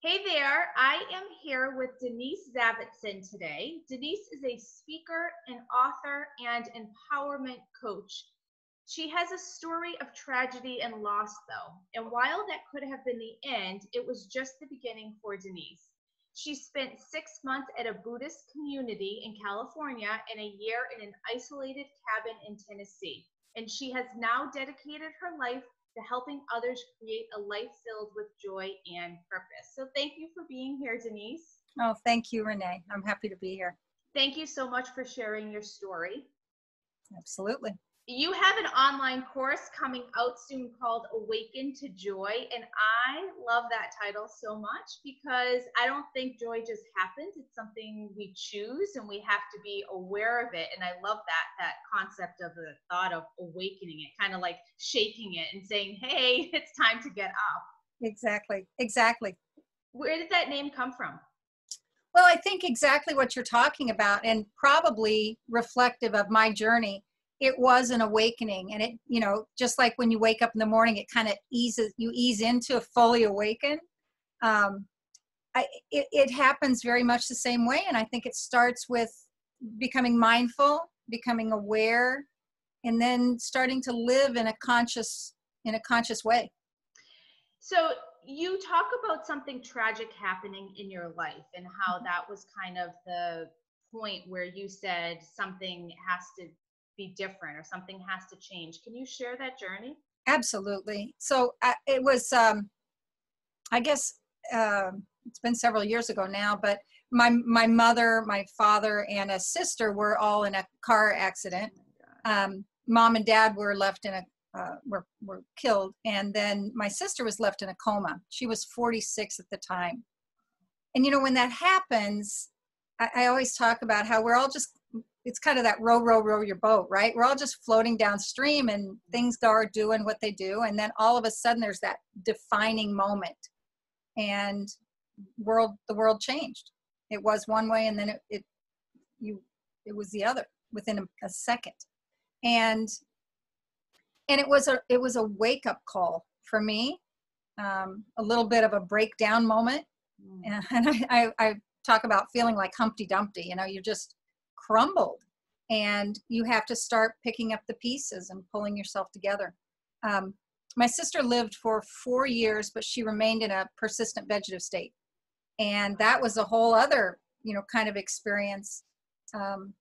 Hey there, I am here with Denise Zavitson today. Denise is a speaker, an author, and empowerment coach. She has a story of tragedy and loss, though, and while that could have been the end, it was just the beginning for Denise. She spent six months at a Buddhist community in California and a year in an isolated cabin in Tennessee. And she has now dedicated her life to helping others create a life filled with joy and purpose. So thank you for being here, Denise. Oh, thank you, Renee. I'm happy to be here. Thank you so much for sharing your story. Absolutely you have an online course coming out soon called Awaken to Joy. And I love that title so much because I don't think joy just happens. It's something we choose and we have to be aware of it. And I love that, that concept of the thought of awakening it, kind of like shaking it and saying, hey, it's time to get up. Exactly. Exactly. Where did that name come from? Well, I think exactly what you're talking about, and probably reflective of my journey it was an awakening and it you know just like when you wake up in the morning it kind of eases you ease into a fully awaken um, I, it, it happens very much the same way and i think it starts with becoming mindful becoming aware and then starting to live in a conscious in a conscious way so you talk about something tragic happening in your life and how mm-hmm. that was kind of the point where you said something has to be different or something has to change. Can you share that journey? Absolutely. So uh, it was, um, I guess, uh, it's been several years ago now, but my my mother, my father, and a sister were all in a car accident. Oh um, mom and dad were left in a uh, were were killed, and then my sister was left in a coma. She was 46 at the time, and you know when that happens, I, I always talk about how we're all just it's kind of that row row row your boat right? We're all just floating downstream and things are doing what they do. And then all of a sudden there's that defining moment and world the world changed. It was one way and then it, it you it was the other within a, a second. And and it was a it was a wake up call for me um, a little bit of a breakdown moment. Mm. and I, I, I talk about feeling like humpty dumpty you know you're just crumbled. And you have to start picking up the pieces and pulling yourself together. Um, my sister lived for four years but she remained in a persistent vegetative state. And that was a whole other you know kind of experience um,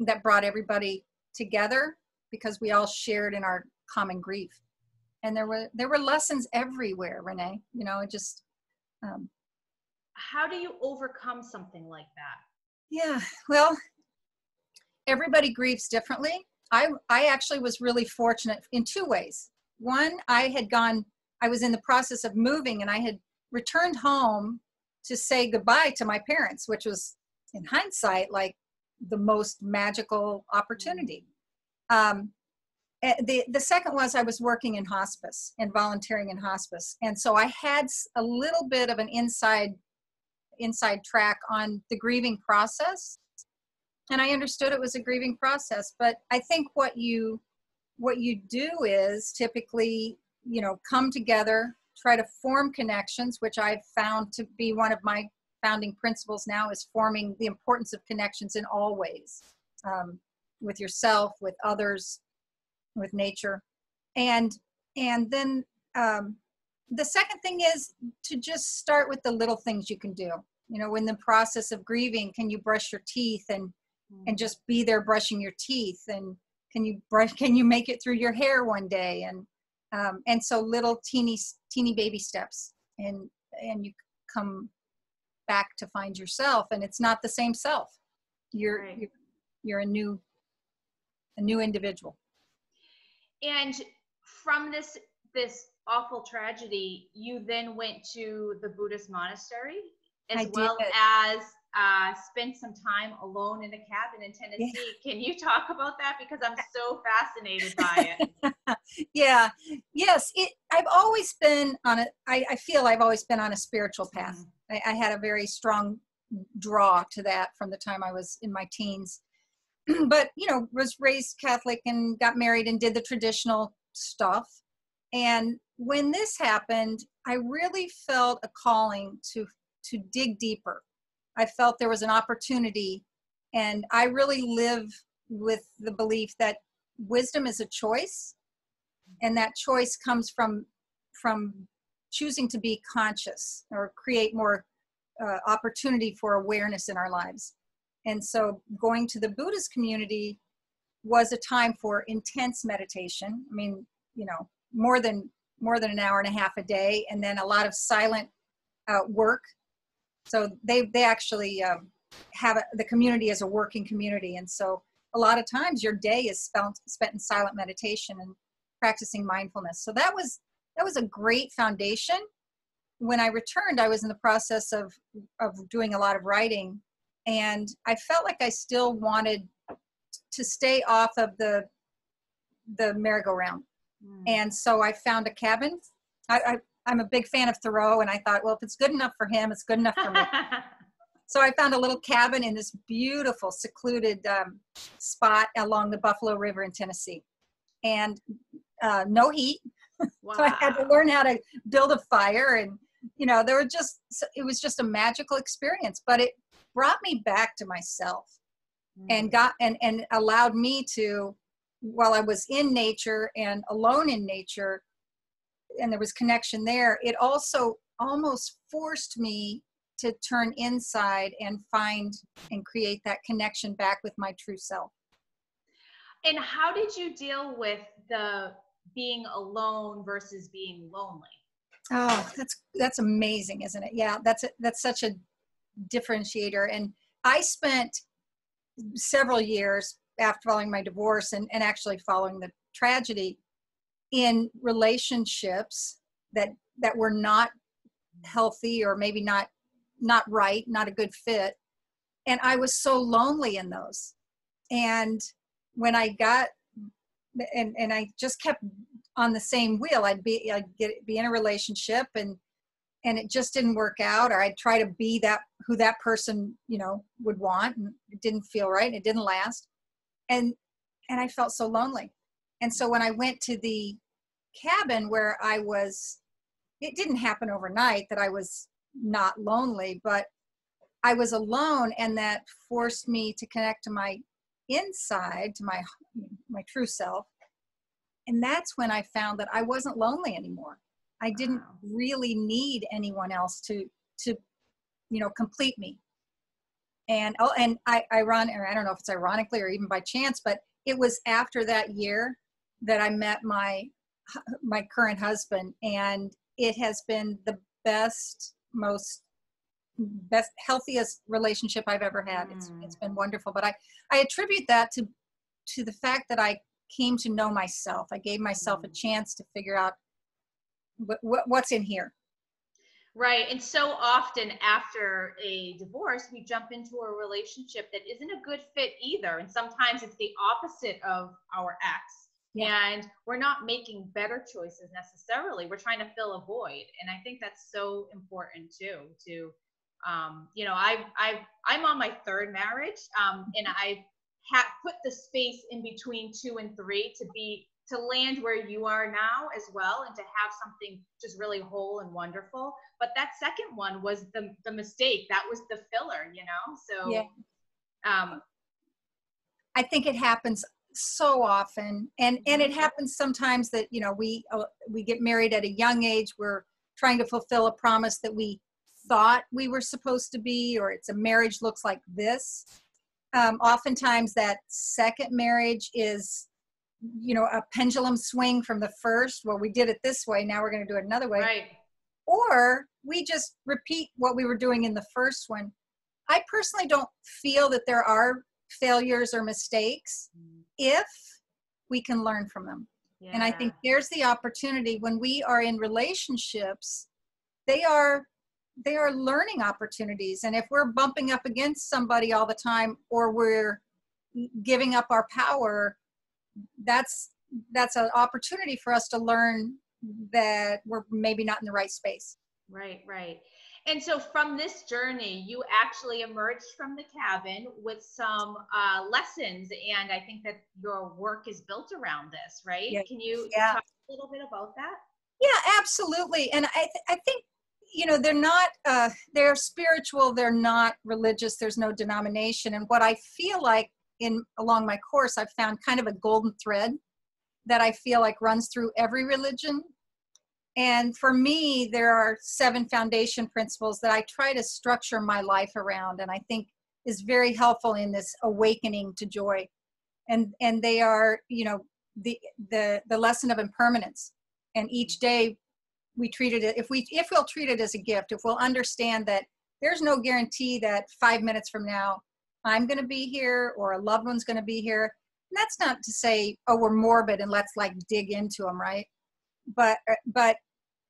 that brought everybody together because we all shared in our common grief. And there were there were lessons everywhere renee you know it just um, how do you overcome something like that? Yeah well everybody grieves differently. I, I actually was really fortunate in two ways. One, I had gone, I was in the process of moving and I had returned home to say goodbye to my parents, which was in hindsight like the most magical opportunity. Um, eh, the, the second was I was working in hospice and volunteering in hospice. And so I had a little bit of an inside inside track on the grieving process and i understood it was a grieving process but i think what you what you do is typically you know come together try to form connections which i've found to be one of my founding principles now is forming the importance of connections in all ways um, with yourself with others with nature. And and then um, the second thing is to just start with the little things you can do. You know in the process of grieving can you brush your teeth and and just be there brushing your teeth and can you brush can you make it through your hair one day? And um, and so little teeny teeny baby steps and and you come back to find yourself and it's not the same self. You're right. you're, you're a new a new individual. And from this this awful tragedy you then went to the buddhist monastery as well as uh, spent some time alone in a cabin in Tennessee. Yeah. Can you talk about that? Because I'm so fascinated by it. yeah. Yes. It, I've always been on a, I, I feel I've always been on a spiritual path. Mm-hmm. I, I had a very strong draw to that from the time I was in my teens. but, you know, was raised Catholic and got married and did the traditional stuff. And when this happened, I really felt a calling to to dig deeper. I felt there was an opportunity, and I really live with the belief that wisdom is a choice, and that choice comes from from choosing to be conscious or create more uh, opportunity for awareness in our lives. And so, going to the Buddhist community was a time for intense meditation. I mean, you know, more than more than an hour and a half a day, and then a lot of silent uh, work. So they they actually um, have a, the community as a working community, and so a lot of times your day is spent spent in silent meditation and practicing mindfulness. So that was that was a great foundation. When I returned, I was in the process of of doing a lot of writing, and I felt like I still wanted to stay off of the the merry-go-round. Mm. And so I found a cabin. I, I, I'm a big fan of Thoreau, and I thought, well, if it's good enough for him, it's good enough for me. so I found a little cabin in this beautiful, secluded um, spot along the Buffalo River in Tennessee, and uh, no heat. Wow. so I had to learn how to build a fire, and you know, there were just it was just a magical experience. But it brought me back to myself, mm. and got and and allowed me to, while I was in nature and alone in nature, and there was connection there. It also almost forced me to turn inside and find and create that connection back with my true self. And how did you deal with the being alone versus being lonely? Oh, that's that's amazing, isn't it? Yeah, that's a, that's such a differentiator. And I spent several years after following my divorce and, and actually following the tragedy in relationships that that were not healthy or maybe not not right, not a good fit. And I was so lonely in those. And when I got and and I just kept on the same wheel. I'd be I'd get be in a relationship and and it just didn't work out or I'd try to be that who that person, you know, would want and it didn't feel right. It didn't last. And and I felt so lonely. And so when I went to the cabin where I was it didn't happen overnight that I was not lonely, but I was alone and that forced me to connect to my inside, to my my true self. And that's when I found that I wasn't lonely anymore. I didn't wow. really need anyone else to to you know complete me. And oh and I I run or I don't know if it's ironically or even by chance, but it was after that year that I met my my current husband and it has been the best most best healthiest relationship I've ever had. Mm. It's it's been wonderful. But I I attribute that to to the fact that I came to know myself. I gave myself mm. a chance to figure out what, what what's in here. Right. And so often after a divorce, we jump into a relationship that isn't a good fit either. And sometimes it's the opposite of our ex. Yeah. And we're not making better choices necessarily. We're trying to fill a void. And I think that's so important too, to um, you know, I I I'm on my third marriage, um, and I have put the space in between two and three to be to land where you are now as well, and to have something just really whole and wonderful. But that second one was the the mistake. That was the filler, you know. So, yeah. um, I think it happens so often, and and it happens sometimes that you know we uh, we get married at a young age. We're trying to fulfill a promise that we thought we were supposed to be, or it's a marriage looks like this. Um, oftentimes, that second marriage is, you know, a pendulum swing from the first. Well, we did it this way, now we're going to do it another way. Right. Or we just repeat what we were doing in the first one. I personally don't feel that there are failures or mistakes mm. If we can learn from them. Yeah. And I think there's the opportunity when we are in relationships, they are they are learning opportunities and if we're bumping up against somebody all the time or we're giving up our power that's that's an opportunity for us to learn that we're maybe not in the right space right right and so from this journey you actually emerged from the cabin with some uh, lessons and i think that your work is built around this right yeah. can you yeah. talk a little bit about that Yeah, absolutely. And I, th- I think, you know, they're not, uh, they're spiritual, they're not religious, there's no denomination. And what I feel like in along my course, I've found kind of a golden thread that I feel like runs through every religion. And for me, there are seven foundation principles that I try to structure my life around, and I think is very helpful in this awakening to joy. And and they are, you know, the the the lesson of impermanence and each day we treat it if we if we'll treat it as a gift if we'll understand that there's no guarantee that five minutes from now i'm going to be here or a loved one's going to be here and that's not to say oh we're morbid and let's like dig into them right but uh, but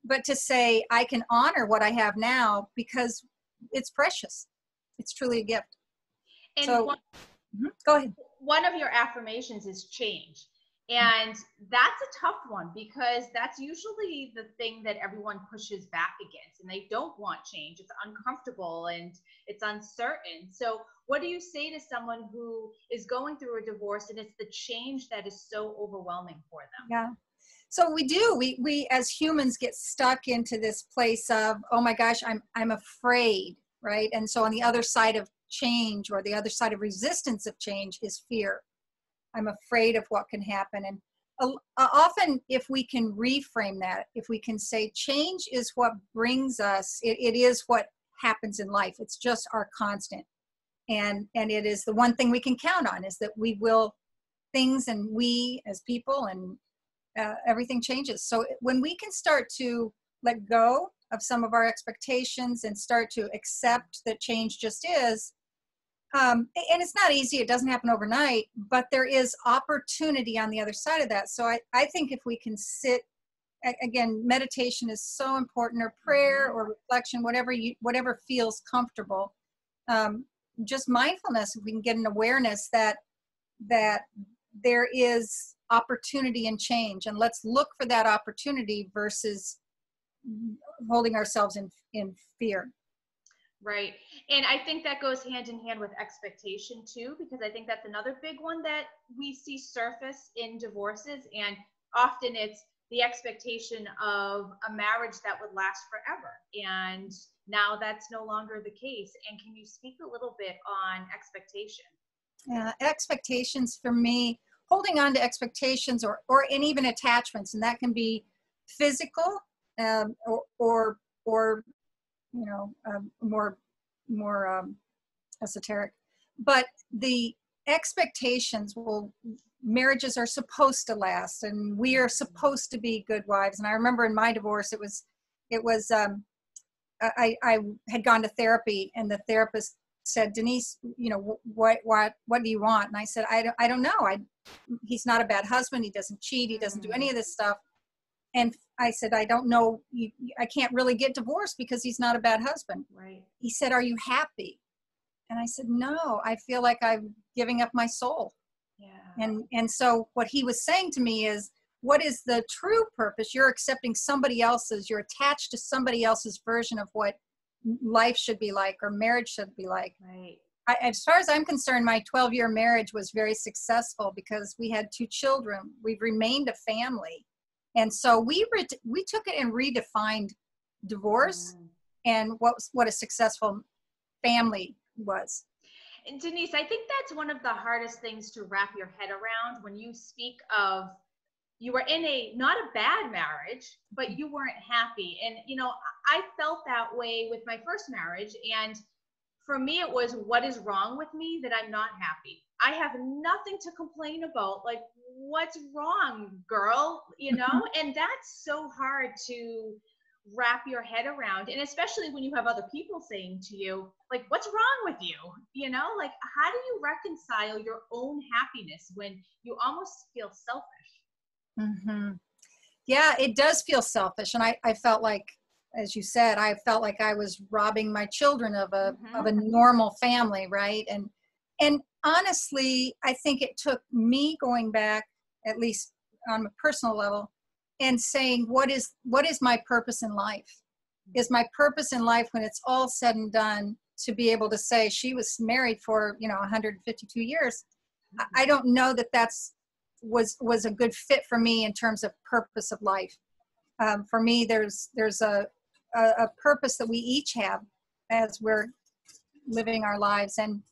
but to say i can honor what i have now because it's precious it's truly a gift and so one, mm-hmm, go ahead one of your affirmations is change and that's a tough one because that's usually the thing that everyone pushes back against and they don't want change. It's uncomfortable and it's uncertain. So, what do you say to someone who is going through a divorce and it's the change that is so overwhelming for them? Yeah. So we do. We we as humans get stuck into this place of, oh my gosh, I'm I'm afraid, right? And so on the other side of change or the other side of resistance of change is fear I'm afraid of what can happen. And uh, often, if we can reframe that, if we can say change is what brings us, it, it is what happens in life. It's just our constant. And, and it is the one thing we can count on is that we will things and we as people and uh, everything changes. So when we can start to let go of some of our expectations and start to accept that change just is um, and it's not easy it doesn't happen overnight but there is opportunity on the other side of that. So i, I think if we can sit again meditation is so important or prayer or reflection whatever you whatever feels comfortable um, just mindfulness if we can get an awareness that that there is opportunity and change and let's look for that opportunity versus holding ourselves in in fear Right. And I think that goes hand in hand with expectation too, because I think that's another big one that we see surface in divorces. And often it's the expectation of a marriage that would last forever. And now that's no longer the case. And can you speak a little bit on expectation? Yeah, expectations for me, holding on to expectations or, or and even attachments, and that can be physical um, or, or, or you know um, more more um, esoteric. But the expectations well marriages are supposed to last and we are supposed to be good wives. And i remember in my divorce it was it was um, I, I had gone to therapy and the therapist said denise you know what what what do you want and i said i don't, I don't know i he's not a bad husband he doesn't cheat he doesn't do mm-hmm. any of this stuff and I said, I don't know, I can't really get divorced because he's not a bad husband. Right. He said, Are you happy? And I said, No, I feel like I'm giving up my soul. Yeah. And and so what he was saying to me is, what is the true purpose? You're accepting somebody else's, you're attached to somebody else's version of what life should be like or marriage should be like. Right. I, as far as I'm concerned, my 12 year marriage was very successful because we had two children. We've remained a family and so we re- we took it and redefined divorce mm. and what what a successful family was and denise i think that's one of the hardest things to wrap your head around when you speak of you were in a not a bad marriage but you weren't happy. And you know i felt that way with my first marriage. And for me it was what is wrong with me that i'm not happy? I have nothing to complain about. Like what's wrong girl? You know? Mm-hmm. And that's so hard to wrap your head around. And especially when you have other people saying to you like what's wrong with you? You know like how do you reconcile your own happiness when you almost feel selfish mm-hmm. yeah it does feel selfish and I, I felt like as you said, I felt like I was robbing my children of a mm-hmm. of a normal family, right? And and honestly, I think it took me going back, at least on a personal level, and saying what is what is my purpose in life? Is my purpose in life when it's all said and done to be able to say she was married for you know 152 years? I don't know that that's was was a good fit for me in terms of purpose of life um, for me, there's there's a, a a purpose that we each have as we're living our lives, and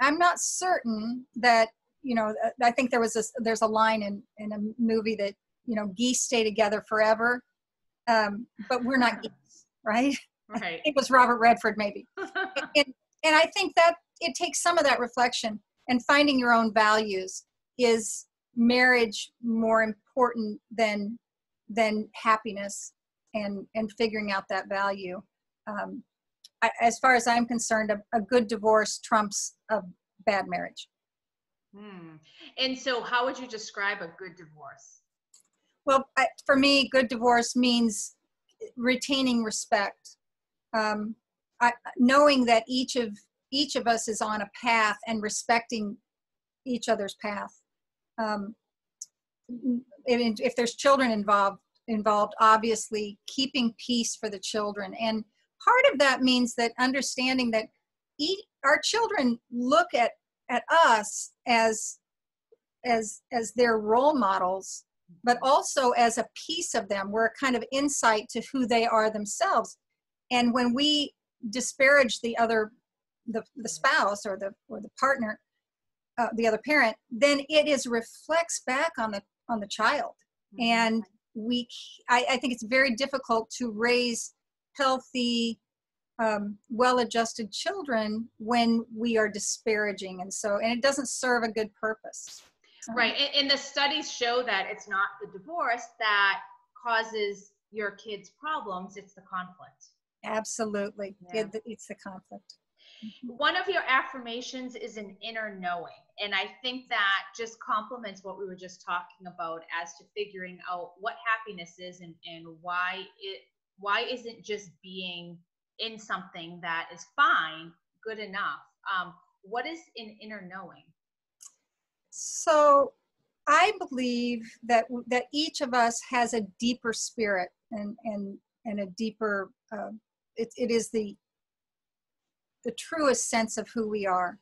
I'm not certain that you know. I think there was a there's a line in in a movie that you know geese stay together forever, um, but we're not geese, right? Right. it was Robert Redford, maybe. and, and I think that it takes some of that reflection and finding your own values is marriage more important than than happiness and and figuring out that value. Um, I, as far as i'm concerned a, a, good divorce trumps a bad marriage. Hmm. and so how would you describe a good divorce? Well I, for me good divorce means retaining respect. Um, I, knowing that each of each of us is on a path and respecting each other's path um, if, there's children involved involved obviously keeping peace for the children. And part of that means that understanding that each, our children look at at us as as as their role models but also as a piece of them. We're a kind of insight to who they are themselves. And when we disparage the other the, the spouse or the or the partner uh, the other parent then it is reflects back on the on the child. Mm-hmm. and we I, I, think it's very difficult to raise healthy um, well-adjusted children when we are disparaging and so and it doesn't serve a good purpose. Right and, and the studies show that it's not the divorce that causes your kids problems it's the conflict. Absolutely. Yeah. it, it's the conflict one of your affirmations is an inner knowing. And I think that just complements what we were just talking about as to figuring out what happiness is and, and why it why isn't just being in something that is fine good enough. Um, what is an inner knowing? So I believe that that each of us has a deeper spirit and and and a deeper uh, it, it is the the truest sense of who we are.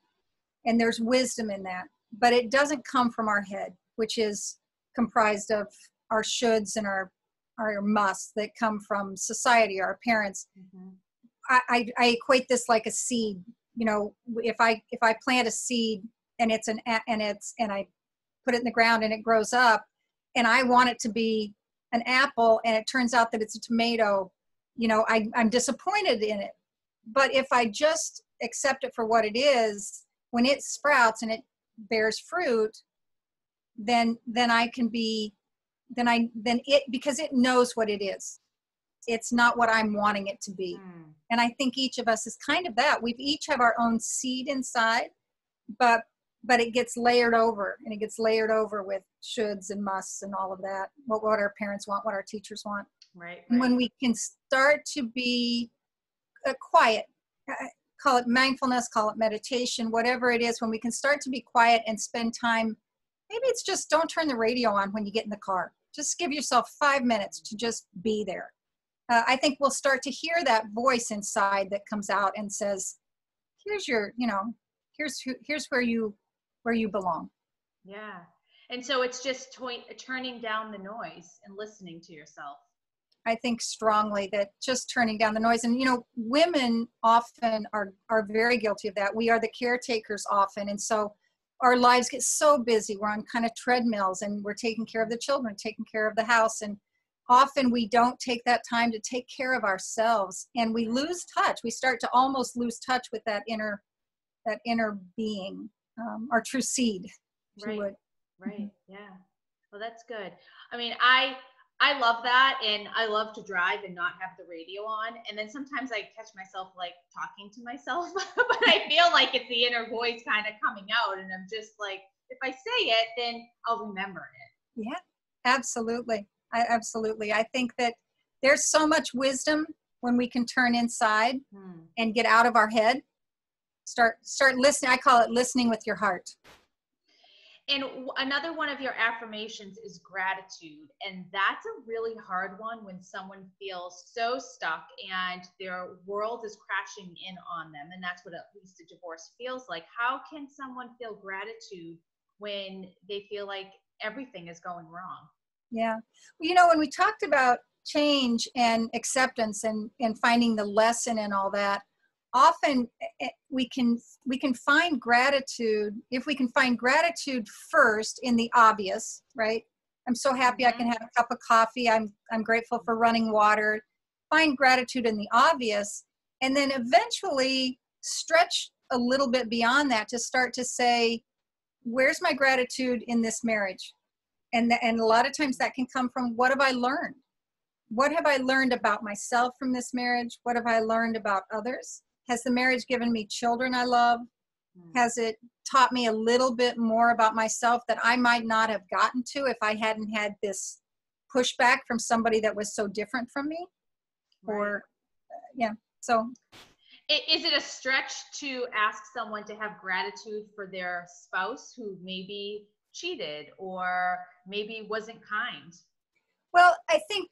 And there's wisdom in that. But it doesn't come from our head, which is comprised of our shoulds and our our musts that come from society, our parents. Mm-hmm. I, I, I equate this like a seed. You know, if I if I plant a seed and it's an and it's and I put it in the ground and it grows up, and I want it to be an apple and it turns out that it's a tomato, you know, I, I'm disappointed in it but if i just accept it for what it is when it sprouts and it bears fruit then then i can be then i then it because it knows what it is it's not what i'm wanting it to be mm. and i think each of us is kind of that We've each have our own seed inside but but it gets layered over and it gets layered over with shoulds and musts and all of that what, what our parents want what our teachers want right, right. And when we can start to be quiet uh, call it mindfulness call it meditation whatever it is when we can start to be quiet and spend time maybe it's just don't turn the radio on when you get in the car. Just give yourself five minutes to just be there. Uh, i think we'll start to hear that voice inside that comes out and says here's your you know here's who, here's where you where you belong. Yeah. And so it's just to- turning down the noise and listening to yourself I think strongly that just turning down the noise and you know women often are are very guilty of that. We are the caretakers often and so our lives get so busy. We're on kind of treadmills and we're taking care of the children, taking care of the house and often we don't take that time to take care of ourselves and we lose touch. We start to almost lose touch with that inner that inner being, um, our true seed. Right. Right. Yeah. Well, that's good. I mean, I I love that. And I love to drive and not have the radio on. And then sometimes I catch myself like talking to myself, but I feel like it's the inner voice kind of coming out. And I'm just like, if I say it, then I'll remember it. Yeah, absolutely. I absolutely. I think that there's so much wisdom when we can turn inside hmm. and get out of our head. Start start listening. I call it listening with your heart. And another one of your affirmations is gratitude. And that's a really hard one when someone feels so stuck and their world is crashing in on them. And that's what at least a divorce feels like. How can someone feel gratitude when they feel like everything is going wrong? Yeah. Well, you know, when we talked about change and acceptance and and finding the lesson and all that often eh, eh, we can we can find gratitude if we can find gratitude first in the obvious right? I'm so happy i can have a cup of coffee i'm i'm grateful for running water. Find gratitude in the obvious and then eventually stretch a little bit beyond that to start to say where's my gratitude in this marriage? And and a lot of times that can come from what have i learned? What have i learned about myself from this marriage? What have i learned about others has the marriage given me children i love Hmm. has it taught me a little bit more about myself that i might not have gotten to if i hadn't had this pushback from somebody that was so different from me Right. or uh, yeah so Is it a stretch to ask someone to have gratitude for their spouse who maybe cheated or maybe wasn't kind? Well, I think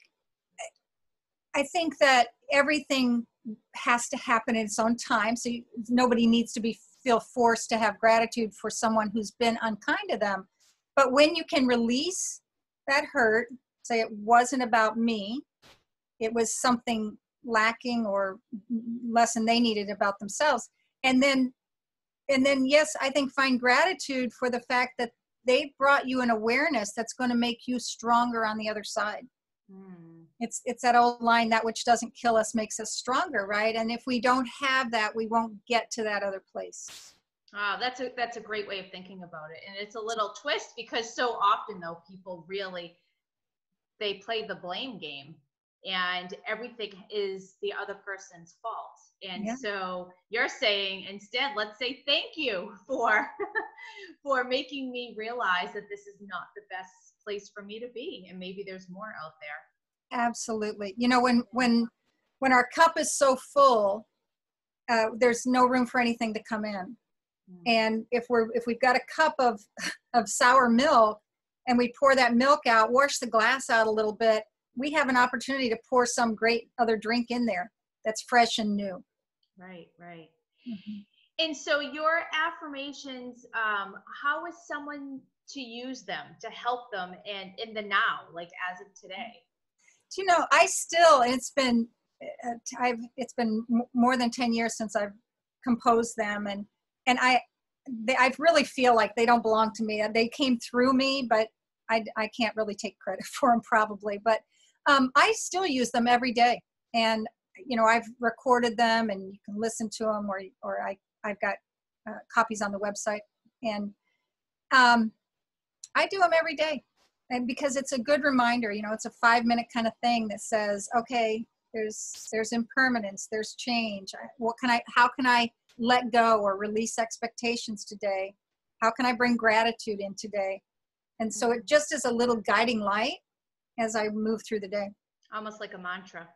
I think that everything has to happen in its own time. So you, nobody needs to be feel forced to have gratitude for someone who's been unkind to them. But when you can release that hurt, say it wasn't about me, it was something lacking or lesson they needed about themselves, and then and then yes, I think find gratitude for the fact that they brought you an awareness that's going to make you stronger on the other side Hmm. It's it's that old line that which doesn't kill us makes us stronger right and if we don't have that we won't get to that other place Ah, that's a that's a great way of thinking about it, and it's a little twist because so often though people really they play the blame game, and everything is the other person's fault. And Yeah. so you're saying instead, let's say thank you for for making me realize that this is not the best place for me to be, and maybe there's more out there. Absolutely you know when when when our cup is so full uh, there's no room for anything to come in Mm. and if we're if we've got a cup of of sour milk and we pour that milk out wash the glass out a little bit we have an opportunity to pour some great other drink in there that's fresh and new Right, right. And so your affirmations, um, how is someone to use them to help them and in the now, like as of today? You know i still it's been uh, i've it's been more than 10 years since i've composed them and and i they, i really feel like they don't belong to me. They came through me but i i can't really take credit for them probably but um, i still use them every day. And you know i've recorded them and you can listen to them or or i i've got uh, copies on the website. And um, i do them every day and because it's a good reminder you know it's a five minute kind of thing that says okay there's there's impermanence there's change what can i how can i let go or release expectations today how can i bring gratitude in today and so it just is a little guiding light as i move through the day Almost like a mantra.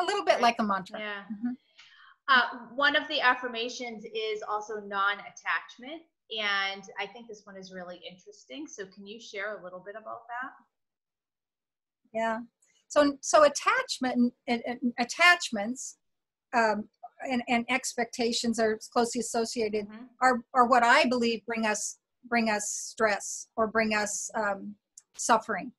a little bit Right. like a mantra Yeah. Mhm. Uh, one of the affirmations is also non-attachment, and I think this one is really interesting. So can you share a little bit about that? yeah so so attachment and, and attachments um, and, and expectations are closely associated Mhm. are are what I believe bring us bring us stress or bring us um, suffering.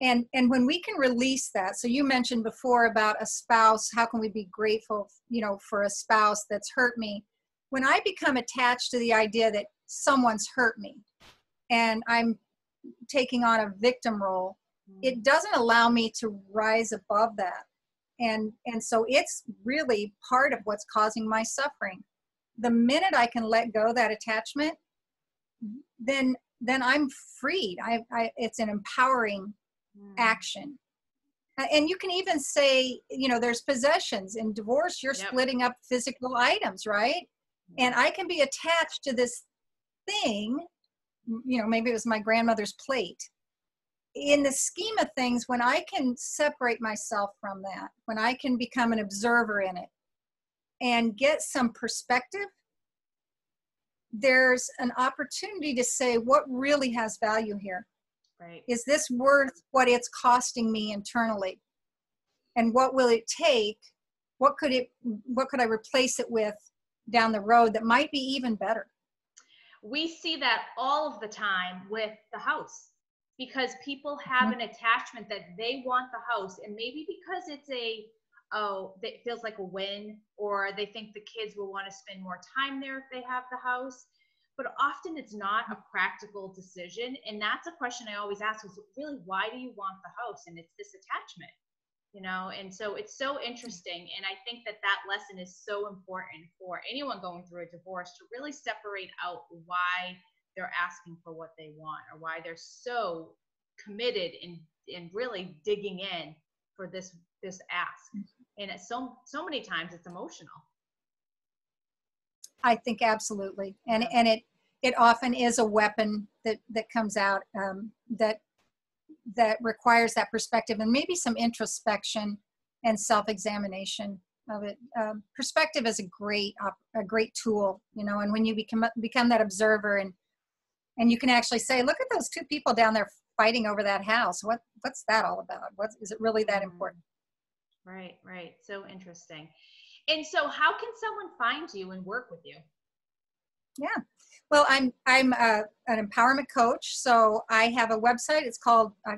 And and when we can release that, so you mentioned before about a spouse, how can we be grateful, you know, for a spouse that's hurt me? When I become attached to the idea that someone's hurt me, and I'm taking on a victim role, it doesn't allow me to rise above that. And and so it's really part of what's causing my suffering. The minute i can let go that attachment then then i'm freed. I, I it's an empowering Mm. action. And you can even say you know there's possessions. In divorce you're Yep. splitting up physical items right? And i can be attached to this thing you know maybe it was my grandmother's plate. In the scheme of things when i can separate myself from that when i can become an observer in it and get some perspective there's an opportunity to say what really has value here? Right. is this worth what it's costing me internally? And what will it take? What could it what could i replace it with down the road that might be even better we see that all of the time with the house because people have an attachment that they want the house. And maybe because it's a oh it feels like a win or they think the kids will want to spend more time there if they have the house. But often it's not a practical decision. And that's a question i always ask is really why do you want the house? And it's this attachment you know and so it's so interesting and i think that that lesson is so important for anyone going through a divorce to really separate out why they're asking for what they want or why they're so committed in in really digging in for this this ask. Mm-hmm. and it's so so many times it's emotional. I think absolutely. And and it it often is a weapon that that comes out um, that that requires that perspective and maybe some introspection and self-examination of it. Um, perspective is a great a great tool you know and when you become become that observer and and you can actually say look at those two people down there fighting over that house. What what's that all about? What is it really that mm-hmm. important? Right right. So interesting. And so how can someone find you and work with you? Yeah well i'm i'm a, an empowerment coach so i have a website it's called uh,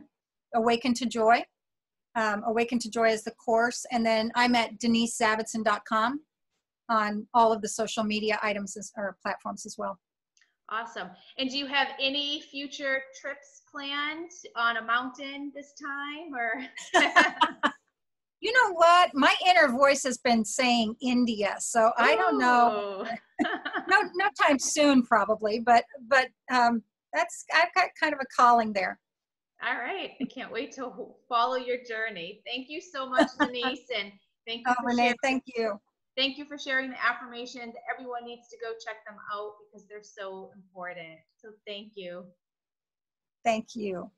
awaken to joy um, awaken to joy is the course and then i'm at denisezavitson.com on all of the social media items as, or platforms as well Awesome. And do you have any future trips planned on a mountain this time or? you know what? My inner voice has been saying India, so I don't know. no, no time soon, probably, but but um, that's I've got kind of a calling there. All right, I can't wait to follow your journey. Thank you so much, Denise, and thank you. Oh, Renee, sharing. thank you. Thank you for sharing the affirmations. Everyone needs to go check them out because they're so important. So thank you. Thank you.